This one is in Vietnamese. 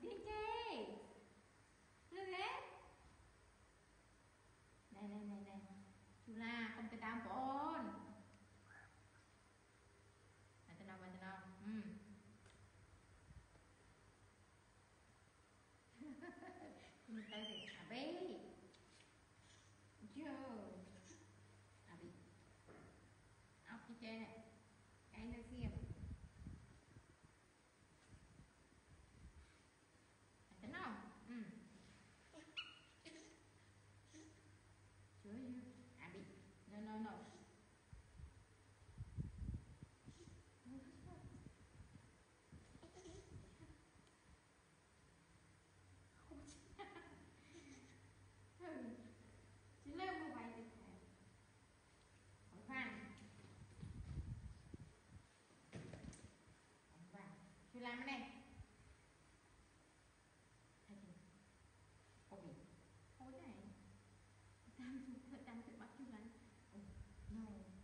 Kiki Lily Này này này này. Chula không tên tao nào Nah tenang tenang Hmm Minta deh Abi Jo Abi Apa kita nak don't know. Một bài thì phải. Hỏi vàng Hỏi vàng Chị làm cái này. No.